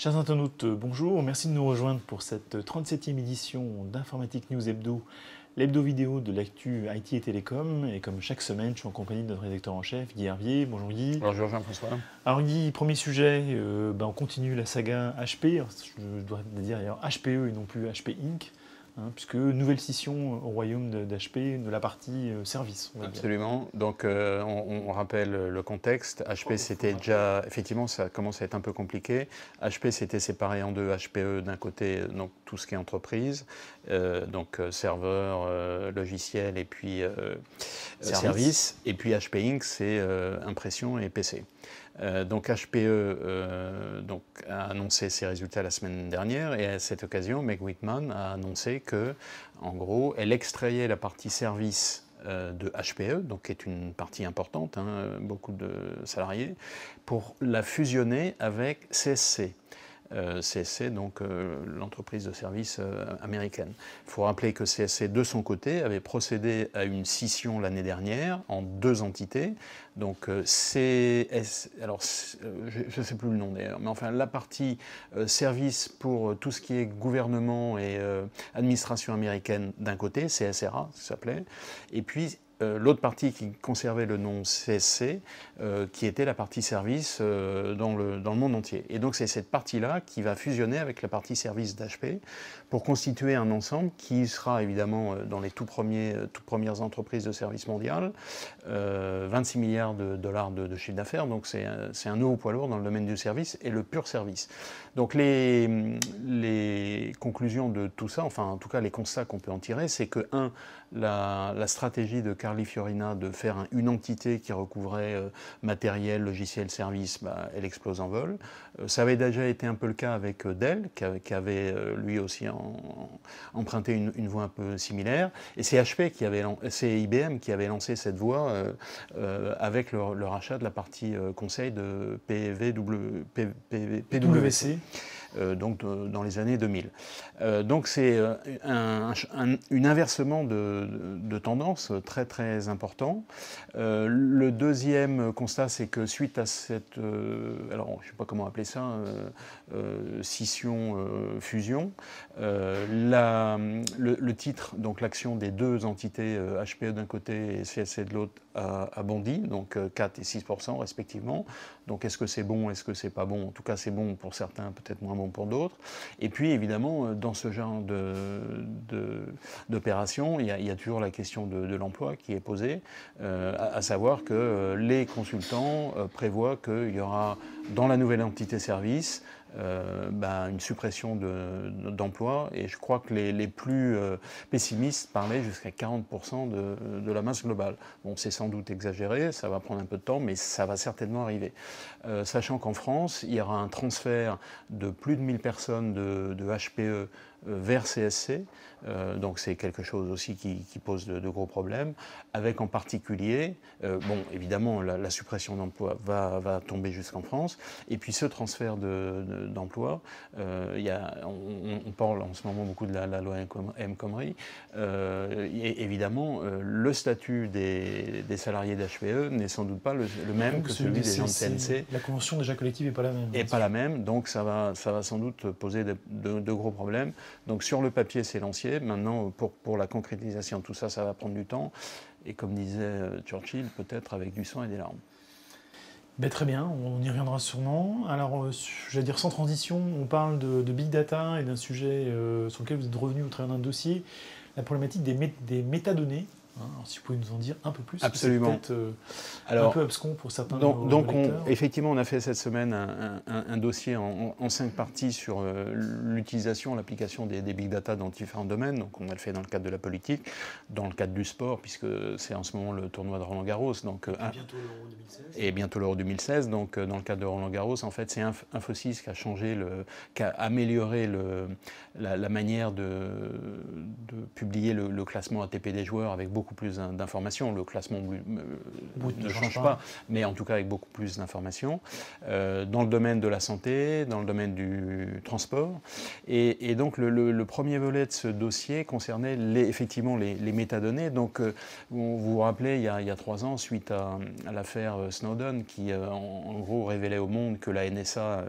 Chers internautes, bonjour. Merci de nous rejoindre pour cette 37e édition d'Informatique News Hebdo, l'hebdo vidéo de l'actu IT et Télécom. Et comme chaque semaine, je suis en compagnie de notre rédacteur en chef, Guy Hervier. Bonjour Guy. Bonjour Jean-François. Alors Guy, premier sujet, euh, ben, on continue la saga HP. Je dois dire d'ailleurs HPE et non plus HP Inc. Hein, puisque nouvelle scission au royaume d'HP de la partie euh, service. Absolument. Donc euh, on, rappelle le contexte. HP c'était déjà, effectivement, ça commence à être un peu compliqué. HP s'était séparé en deux. HPE d'un côté, donc tout ce qui est entreprise, euh, donc serveur, logiciel et puis service. service. Et puis HP Inc. c'est impression et PC. Euh, donc HPE euh, a annoncé ses résultats la semaine dernière et à cette occasion, Meg Whitman a annoncé que, en gros, elle extrayait la partie service euh, de HPE, donc qui est une partie importante, hein, beaucoup de salariés, pour la fusionner avec CSC. CSC, donc l'entreprise de services américaine. Il faut rappeler que CSC, de son côté, avait procédé à une scission l'année dernière en deux entités, donc euh, CS, alors euh, je ne sais plus le nom d'ailleurs, mais enfin la partie euh, service pour tout ce qui est gouvernement et administration américaine d'un côté, CSRA, ça s'appelait, et puis euh, l'autre partie qui conservait le nom CSC, euh, qui était la partie service euh, dans, le, dans, le, monde entier. Et donc c'est cette partie-là qui va fusionner avec la partie service d'HP pour constituer un ensemble qui sera évidemment dans les tout premiers, toutes premières entreprises de service mondial, 26 milliards de dollars de, chiffre d'affaires, donc c'est un, nouveau poids lourd dans le domaine du service et le pur service. Donc les, les conclusions de tout ça, enfin en tout cas les constats qu'on peut en tirer, c'est que, un, la, la stratégie de Carly Fiorina de faire une entité qui recouvrait euh, matériel, logiciel, service, bah, elle explose en vol. Euh, ça avait déjà été un peu le cas avec euh, Dell, qui avait, lui aussi emprunté une, voie un peu similaire. Et c'est HP c'est IBM qui avait lancé cette voie avec le, rachat de la partie conseil de PWC. Euh, donc dans les années 2000. Euh, donc c'est euh, un, inversement de, tendance très très important. le deuxième constat, c'est que suite à cette, alors je sais pas comment appeler ça, scission, fusion, le, titre, donc l'action des deux entités HPE d'un côté et CSC de l'autre a, bondi, donc 4 et 6 respectivement. Donc est-ce que c'est bon, est-ce que c'est pas bon? En tout cas, c'est bon pour certains, peut-être moins pour d'autres. Et puis évidemment, euh, dans ce genre d'opération, il, y a toujours la question de, l'emploi qui est posée, euh, à, savoir que euh, les consultants prévoient qu'il y aura dans la nouvelle entité service euh, ben, une suppression d'emplois. et je crois que les, plus euh, pessimistes parlaient jusqu'à 40% de, la masse globale. Bon, c'est sans doute exagéré, ça va prendre un peu de temps, mais ça va certainement arriver. Euh, sachant qu'en France, il y aura un transfert de plus de 1000 personnes de HPE vers CSC. Euh, donc c'est quelque chose aussi qui, pose de, gros problèmes, avec en particulier, euh, bon évidemment la, suppression d'emplois va, va, tomber jusqu'en France, et puis ce transfert d'emplois, de, euh, on, parle en ce moment beaucoup de la, loi M. Comrie, et évidemment le statut des, salariés d'HPE n'est sans doute pas le, même que celui des gens de CNC. La convention déjà collective n'est pas la même. Et pas la même, donc ça va, ça va sans doute poser de gros problèmes. Donc sur le papier c'est lancier, Maintenant, pour, la concrétisation tout ça, ça va prendre du temps. Et comme disait euh, Churchill, peut-être avec du sang et des larmes. Ben, très bien, on y reviendra sûrement. Alors, euh, j'allais dire sans transition, on parle de, big data et d'un sujet euh, sur lequel vous êtes revenu au travers d'un dossier, la problématique des métadonnées. Hein, si vous pouvez nous en dire un peu plus. Absolument. C'est euh, un peu abscon pour certains donc, donc effectivement, on a fait cette semaine un, dossier en, cinq parties sur euh, l'utilisation, l'application des, big data dans différents domaines. Donc, on a le fait dans le cadre de la politique, dans le cadre du sport, puisque c'est en ce moment le tournoi de Roland Garros. Donc, et bientôt l'Euro 2016. Et bientôt l'Euro 2016. Donc, dans le cadre de Roland Garros, en fait, c'est Infosys qui a changé, le, qui a amélioré le, la, manière de, de publier le, le classement ATP des joueurs avec beaucoup beaucoup plus d'informations. Le classement ne change pas, mais en tout cas avec beaucoup plus d'informations. dans le domaine de la santé, dans le domaine du transport. Et, donc le, premier volet de ce dossier concernait les, effectivement les, métadonnées. Donc vous vous rappelez, il y, a, il y a trois ans, suite à, l'affaire Snowden, qui en, gros révélait au monde que la NSA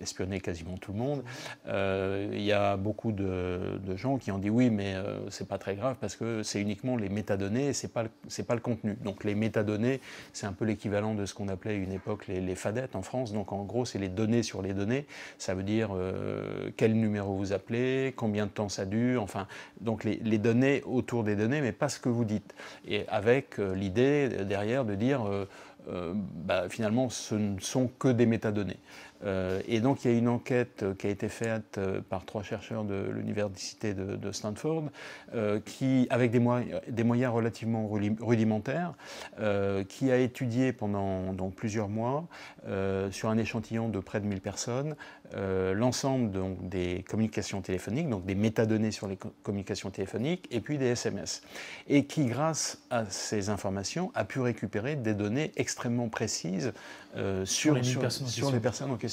espionnait quasiment tout le monde, il y a beaucoup de, de gens qui ont dit oui, mais c'est pas très grave parce que c'est uniquement les métadonnées et pas c'est pas le contenu. Donc les métadonnées, c'est un peu l'équivalent de ce qu'on appelait à une époque les, fadettes en France. Donc en gros, c'est les données sur les données. Ça veut dire euh, quel numéro vous appelez, combien de temps ça dure, enfin donc les, les, données autour des données, mais pas ce que vous dites. Et avec euh, l'idée derrière de dire euh, bah, finalement, ce ne sont que des métadonnées. Euh, et donc il y a une enquête euh, qui a été faite euh, par trois chercheurs de l'université de, Stanford, qui, avec des, moyens, des moyens relativement rudimentaires, qui a étudié pendant donc, plusieurs mois, sur un échantillon de près de 1000 personnes, l'ensemble des communications téléphoniques, donc des métadonnées sur les communications téléphoniques, et puis des SMS. Et qui, grâce à ces informations, a pu récupérer des données extrêmement précises sur, les, sur les personnes en question.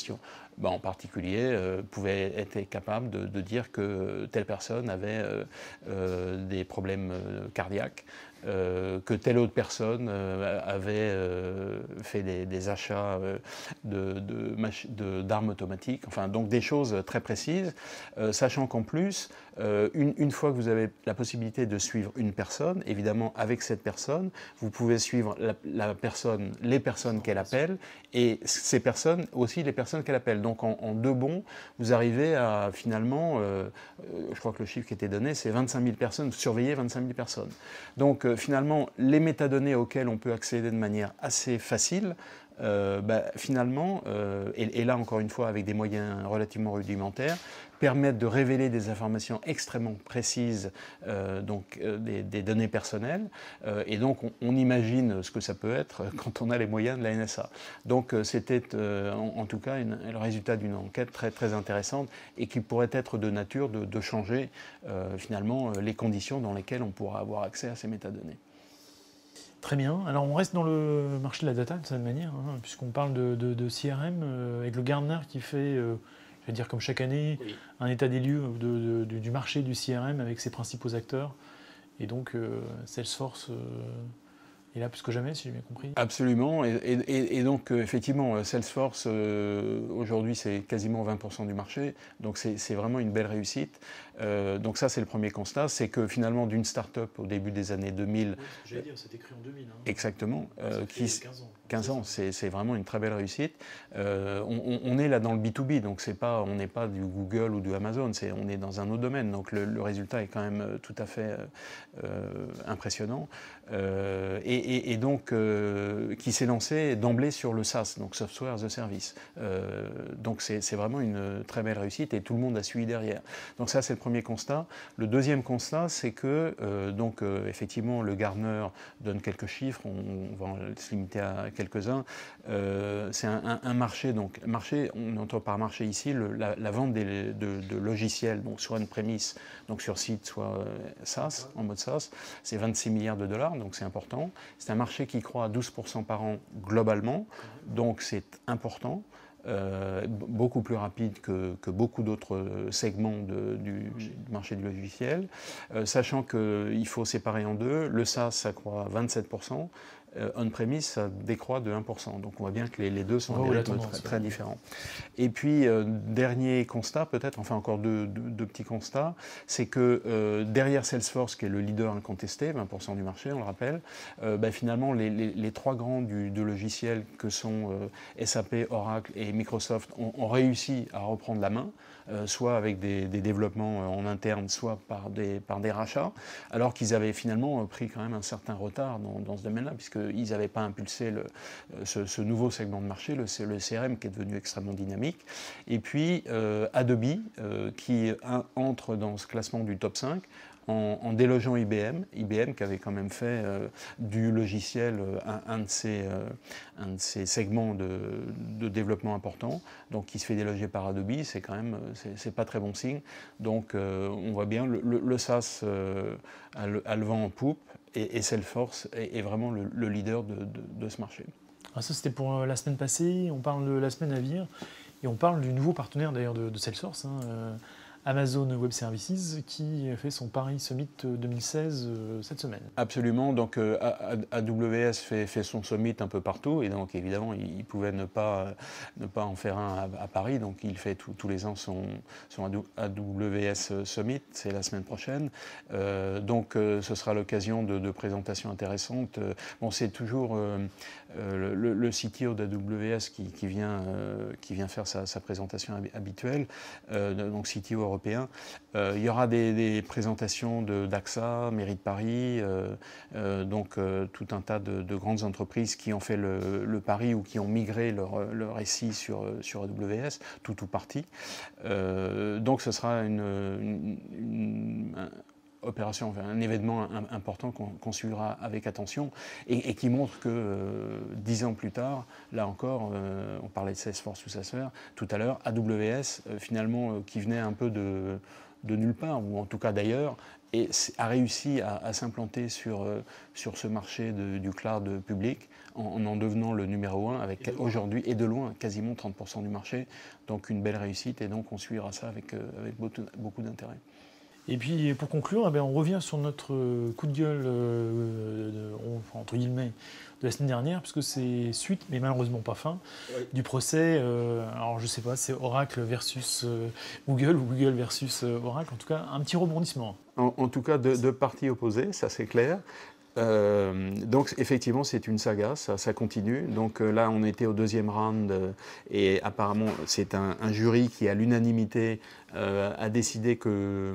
Bah, en particulier, euh, pouvait être capable de, dire que telle personne avait euh, euh, des problèmes cardiaques, que telle autre personne avait fait des, achats d'armes automatiques, enfin donc des choses très précises, sachant qu'en plus, une, fois que vous avez la possibilité de suivre une personne, évidemment avec cette personne, vous pouvez suivre la personne, les personnes qu'elle appelle, et ces personnes aussi les personnes qu'elle appelle. Donc en, deux bons, vous arrivez à finalement, euh, euh, je crois que le chiffre qui était donné, c'est 25 000 personnes, surveiller 25 000 personnes. Donc euh, finalement, les métadonnées auxquelles on peut accéder de manière assez facile, bah, finalement, et, là encore une fois avec des moyens relativement rudimentaires, permettent de révéler des informations extrêmement précises, euh, donc euh, des, données personnelles. Euh, et donc, on, imagine ce que ça peut être quand on a les moyens de la NSA. Donc, c'était en, tout cas le résultat d'une enquête très, très intéressante et qui pourrait être de nature de, changer finalement les conditions dans lesquelles on pourra avoir accès à ces métadonnées. Très bien. Alors on reste dans le marché de la data de cette manière, hein, puisqu'on parle de, de, CRM avec le Gartner qui fait je vais dire comme chaque année, un état des lieux du marché du CRM avec ses principaux acteurs. Et donc euh, Salesforce euh, est là plus que jamais, si j'ai bien compris. Absolument. Et, donc euh, effectivement, Salesforce, aujourd'hui, c'est quasiment 20% du marché. Donc c'est vraiment une belle réussite. donc ça, c'est le premier constat. C'est que finalement, d'une start-up au début des années 2000... J'allais dire, c'était créé en 2000. Hein. Exactement. qui, 15 ans. 15 ans, c'est vraiment une très belle réussite. Euh, on, est là dans le B2B, donc pas, on n'est pas du Google ou du Amazon, on est dans un autre domaine, donc le, résultat est quand même euh, tout à fait euh, et, donc, qui s'est lancé d'emblée sur le SaaS, donc Software as a Service. donc c'est vraiment une très belle réussite et tout le monde a suivi derrière. Donc ça, c'est le premier constat. Le deuxième constat, c'est que, donc effectivement, le Gartner donne quelques chiffres, on, va se limiter à quelques-uns. Euh, c'est un, marché, donc marché, on entend par marché ici la, vente de, logiciels, donc soit une prémisse, donc sur site, soit euh, SaaS, en mode SaaS, c'est 26 milliards de dollars, donc c'est important. C'est un marché qui croît à 12% par an globalement, donc c'est important. Euh, beaucoup plus rapide que, beaucoup d'autres segments du, marché du logiciel, sachant qu'il faut séparer en deux. Le SaaS, ça croît à 27%, euh, on-premise, ça décroît de 1%. Donc on voit bien que les, deux sont oh, très, différents. Et puis, euh, dernier constat, peut-être, enfin encore deux, petits constats, c'est que euh, derrière Salesforce, qui est le leader incontesté, 20% du marché, on le rappelle, bah, finalement, les, trois grands du, de logiciels que sont SAP, Oracle et Microsoft ont réussi à reprendre la main. Euh, soit avec des, développements euh, en interne, soit par des, rachats, alors qu'ils avaient finalement euh, pris quand même un certain retard dans, ce domaine-là, puisqu'ils n'avaient pas impulsé ce, nouveau segment de marché, le, le, CRM, qui est devenu extrêmement dynamique. Et puis Adobe, qui entre dans ce classement du top 5, en, délogeant IBM, IBM qui avait quand même fait euh, du logiciel euh, un, de ses, euh, un, de ses, segments de, développement important, donc qui se fait déloger par Adobe, c'est quand même, c'est pas très bon signe. Donc on voit bien, le, le, SaaS a, le, vent en poupe, et, Salesforce est, vraiment le, leader de, ce marché. Ah, ça, c'était pour la semaine passée. On parle de la semaine à venir. Et on parle du nouveau partenaire d'ailleurs de, Salesforce. Hein, Amazon Web Services qui fait son Paris Summit 2016 euh, cette semaine. Absolument, donc euh, AWS fait, son summit un peu partout et donc évidemment il, pouvait ne pas, ne pas en faire un à, Paris, donc il fait tous les ans son, AWS Summit, c'est la semaine prochaine. Euh, donc ce sera l'occasion de, présentations intéressantes. Bon, c'est toujours le, le, CTO d'AWS qui, vient, qui vient faire sa, présentation habituelle, donc CTO européen. Euh, il y aura des, présentations d'AXA, Mairie de Paris, euh, euh, donc tout un tas de, grandes entreprises qui ont fait le, pari ou qui ont migré leur, leur SI sur, sur AWS, tout ou partie. donc ce sera une, opération, un événement important qu'on suivra avec attention et, qui montre que dix ans plus tard, là encore, on parlait de Salesforce ou sphère tout à l'heure, AWS, finalement, qui venait un peu de, de, nulle part, ou en tout cas d'ailleurs, et a réussi à, s'implanter sur, sur ce marché du cloud public en, en devenant le numéro un, avec aujourd'hui et de loin quasiment 30% du marché. Donc une belle réussite et donc on suivra ça avec, avec beaucoup d'intérêt. Et puis pour conclure, eh on revient sur notre euh, coup de gueule, euh, entre guillemets, de la semaine dernière, puisque c'est suite, mais malheureusement pas fin, du procès. Euh, alors je sais pas, c'est Oracle versus Google ou Google versus Oracle. En tout cas, un petit rebondissement. En, tout cas, de deux parties opposées, ça c'est clair. Euh, donc effectivement, c'est une saga, ça, continue. Donc euh, là, on était au deuxième round euh, et apparemment, c'est un, jury qui, à l'unanimité, a décidé que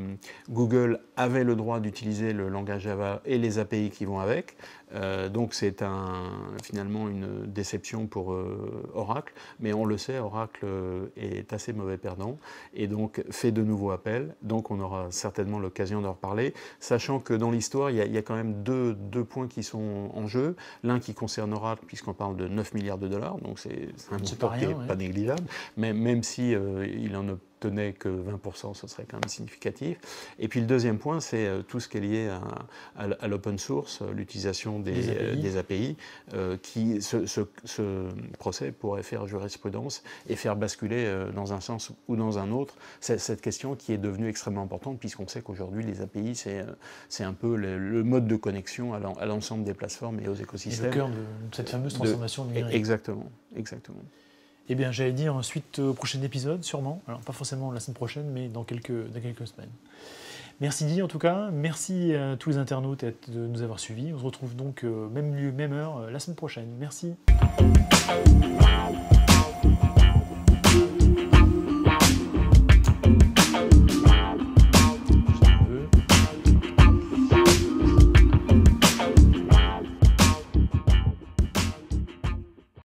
Google avait le droit d'utiliser le langage Java et les API qui vont avec. Euh, donc c'est un, finalement une déception pour euh, Oracle, mais on le sait, Oracle euh, est assez mauvais perdant et donc fait de nouveaux appels. Donc on aura certainement l'occasion d'en reparler, sachant que dans l'histoire, il, y, a quand même deux, deux, points qui sont en jeu. L'un qui concerne Oracle, puisqu'on parle de 9 milliards de dollars, donc c'est un montant qui n'est pas négligeable, mais même si il en a tenait que 20%, ce serait quand même significatif. Et puis le deuxième point, c'est euh, tout ce qui est lié à, l'open source, euh, l'utilisation des, API, euh, qui ce, procès pourrait faire jurisprudence et faire basculer dans un sens ou dans un autre cette question qui est devenue extrêmement importante, puisqu'on sait qu'aujourd'hui, les API, c'est un peu le, mode de connexion à l'ensemble des plateformes et aux écosystèmes. C'est le cœur de cette fameuse transformation numérique. Exactement, exactement. Eh bien, j'allais dire suite au prochain épisode, sûrement. Alors, pas forcément la semaine prochaine, mais dans quelques, semaines. Merci Guy, en tout cas. Merci à tous les internautes de nous avoir suivis. On se retrouve donc euh, même lieu, même heure, euh, la semaine prochaine. Merci.